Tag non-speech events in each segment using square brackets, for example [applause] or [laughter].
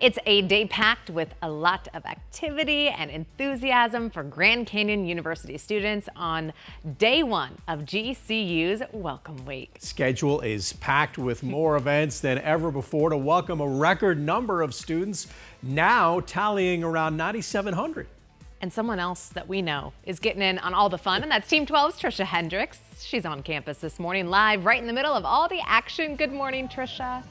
It's a day packed with a lot of activity and enthusiasm for Grand Canyon University students on day one of GCU's Welcome Week. Schedule is packed with more [laughs] events than ever before to welcome a record number of students, now tallying around 9,700. And someone else that we know is getting in on all the fun, and that's Team 12's Trisha Hendricks. She's on campus this morning, live right in the middle of all the action. Good morning, Trisha.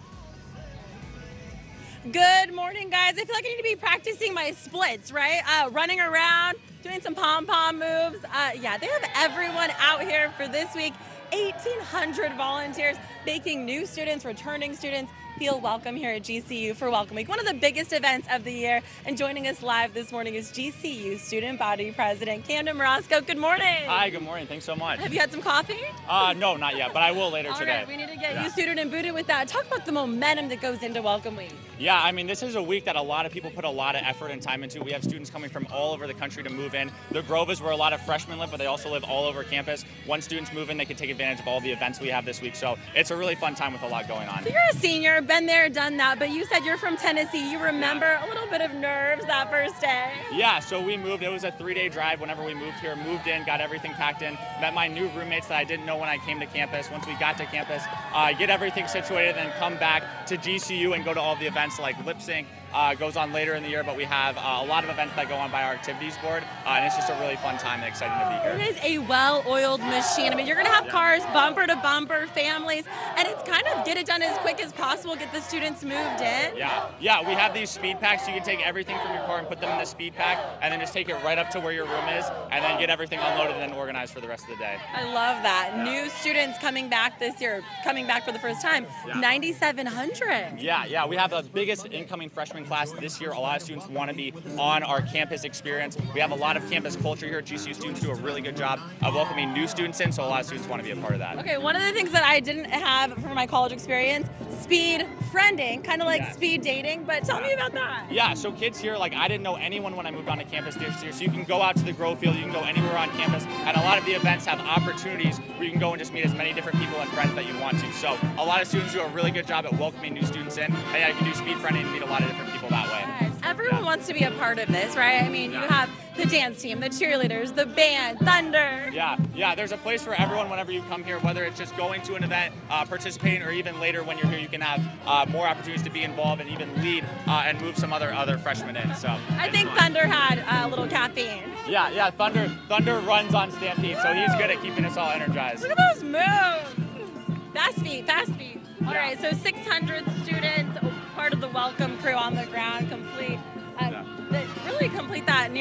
Good morning, guys. I feel like I need to be practicing my splits, right? Uh, running around, doing some pom pom moves. Uh, yeah, they have everyone out here for this week. 1,800 volunteers making new students, returning students feel welcome here at GCU for Welcome Week, one of the biggest events of the year. And joining us live this morning is GCU Student Body President Camden Morosco. Good morning. Hi, good morning. Thanks so much. Have you had some coffee? Uh, no, not yet, but I will later [laughs] All today. right, we need to get Yeah. you suited and booted with that. Talk about the momentum that goes into Welcome Week. Yeah, I mean, this is a week that a lot of people put a lot of effort and time into. We have students coming from all over the country to move in. The Grove is where a lot of freshmen live, but they also live all over campus. Once students move in, they can take advantage of all the events we have this week. So it's a really fun time with a lot going on. So you're a senior, been there, done that, but you said you're from Tennessee. You remember a little bit of nerves that first day. Yeah, so we moved. It was a three day drive whenever we moved here. Moved in, got everything packed in, met my new roommates that I didn't know when I came to campus. Once we got to campus, uh, get everything situated, then come back to GCU and go to all the events like lip sync. Uh, goes on later in the year, but we have uh, a lot of events that go on by our activities board, uh, and it's just a really fun time and exciting to be here. It is a well-oiled machine. I mean, you're gonna have cars bumper to bumper, families, and it's kind of get it done as quick as possible, get the students moved in. Yeah, yeah, we have these speed packs. You can take everything from your car and put them in the speed pack, and then just take it right up to where your room is, and then get everything unloaded and then organized for the rest of the day. I love that. New students coming back this year, coming back for the first time. Yeah. 9,700. Yeah, yeah, we have the biggest incoming freshman class this year. A lot of students want to be on our campus experience. We have a lot of campus culture here. GCU students do a really good job of welcoming new students in, so a lot of students want to be a part of that. Okay, one of the things that I didn't have for my college experience, speed friending, kind of like Yeah. speed dating, but tell me about that. Yeah, so kids here, like I didn't know anyone when I moved onto campus this year, so you can go out to the Grove Field, you can go anywhere on campus, and a lot of the events have opportunities where you can go and just meet as many different people and friends that you want to. So a lot of students do a really good job at welcoming new students in, and yeah, you can do speed friending and meet a lot of different people that way. Everyone wants to be a part of this, right? I mean, you have the dance team, the cheerleaders, the band, Thunder. Yeah, yeah, there's a place for everyone whenever you come here, whether it's just going to an event, uh, participating, or even later when you're here, you can have uh, more opportunities to be involved and even lead uh, and move some other other freshmen in. So I think fun. Thunder had a little caffeine. Yeah, yeah, Thunder Thunder runs on Stampede, so he's good at keeping us all energized. Look at those moves. Fast feet, fast feet. All Yeah. right, so 600 students, part of the welcome crew on the ground,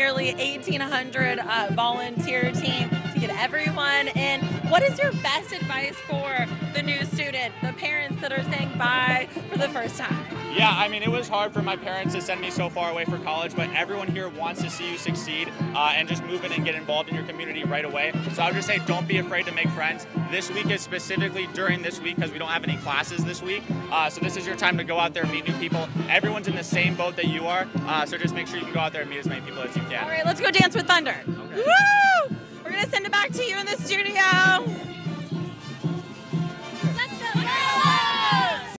nearly 1,800 uh, volunteer team to get everyone And What is your best advice for the new student, the parents that are saying bye for the first time? Yeah, I mean, it was hard for my parents to send me so far away for college, but everyone here wants to see you succeed uh, and just move in and get involved in your community right away. So I would just say don't be afraid to make friends. This week is specifically during this week because we don't have any classes this week. Uh, so this is your time to go out there and meet new people. Everyone's in the same boat that you are, uh, so just make sure you can go out there and meet as many people as you can. All right, let's go dance with Thunder. Woo! Studio.